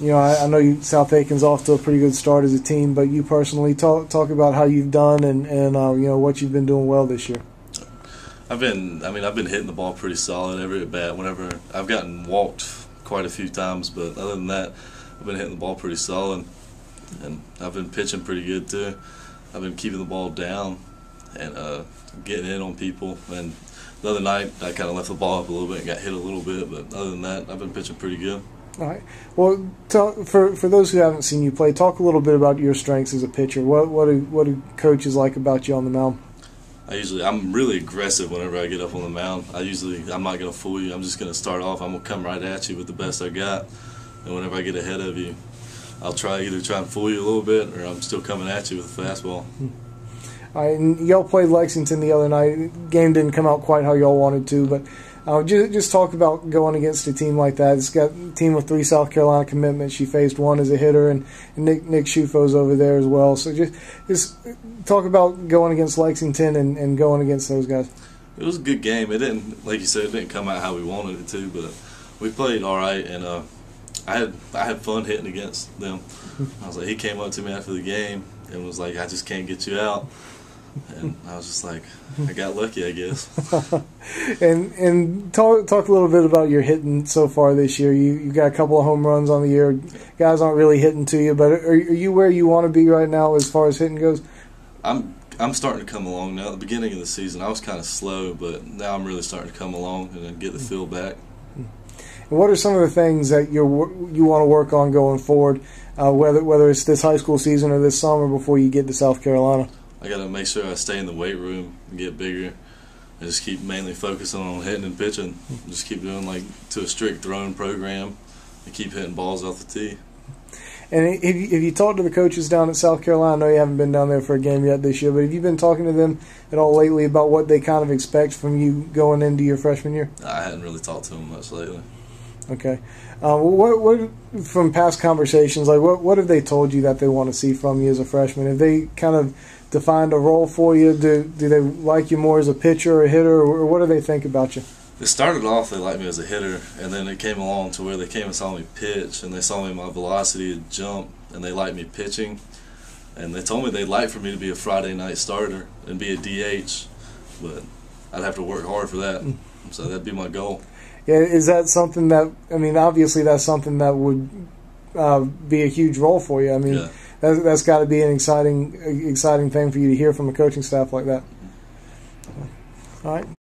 you know, I, I know you, South Aiken's off to a pretty good start as a team, but you personally talk talk about how you've done and and uh, you know what you've been doing well this year. I've been, I mean, I've been hitting the ball pretty solid every at bat. Whenever I've gotten walked quite a few times, but other than that, I've been hitting the ball pretty solid, and I've been pitching pretty good too. I've been keeping the ball down and uh, getting in on people. And the other night, I kind of left the ball up a little bit and got hit a little bit, but other than that, I've been pitching pretty good. All right. Well, talk, for for those who haven't seen you play, talk a little bit about your strengths as a pitcher. What what do what do coaches like about you on the mound? I usually I'm really aggressive whenever I get up on the mound. I usually I'm not gonna fool you. I'm just gonna start off. I'm gonna come right at you with the best I got, and whenever I get ahead of you, I'll try either try and fool you a little bit, or I'm still coming at you with a fastball. All right, and y'all played Lexington the other night. Game didn't come out quite how y'all wanted to, but uh, just, just talk about going against a team like that. It's got a team with three South Carolina commitments. She faced one as a hitter, and, and Nick Nick Ciuffo's over there as well. So just just talk about going against Lexington and, and going against those guys. It was a good game. It didn't, like you said, it didn't come out how we wanted it to, but we played all right, and uh, I had I had fun hitting against them. I was like, he came up to me after the game and was like, I just can't get you out. And I was just like, I got lucky, I guess. and and talk talk a little bit about your hitting so far this year. You you got a couple of home runs on the year. Guys aren't really hitting to you, but are, are you where you want to be right now as far as hitting goes? I'm I'm starting to come along now. At the beginning of the season, I was kind of slow, but now I'm really starting to come along and get the feel back. And what are some of the things that you you want to work on going forward, uh, whether whether it's this high school season or this summer before you get to South Carolina? I got to make sure I stay in the weight room and get bigger. And just keep mainly focusing on hitting and pitching. Just keep doing like to a strict throwing program and keep hitting balls off the tee. And if you, if you talk to the coaches down at South Carolina, I know you haven't been down there for a game yet this year, but have you been talking to them at all lately about what they kind of expect from you going into your freshman year? I hadn't really talked to them much lately. Okay. Uh, what, what from past conversations, like what what have they told you that they want to see from you as a freshman? Have they kind of defined a role for you? Do do they like you more as a pitcher or a hitter, or what do they think about you? It started off they liked me as a hitter, and then it came along to where they came and saw me pitch, and they saw me my velocity jump, and they liked me pitching, and they told me they'd like for me to be a Friday night starter and be a DH, but I'd have to work hard for that. So that'd be my goal. Yeah, is that something that I mean? Obviously, that's something that would uh, be a huge role for you. I mean, Yeah. that's, that's got to be an exciting, exciting thing for you to hear from a coaching staff like that. All right.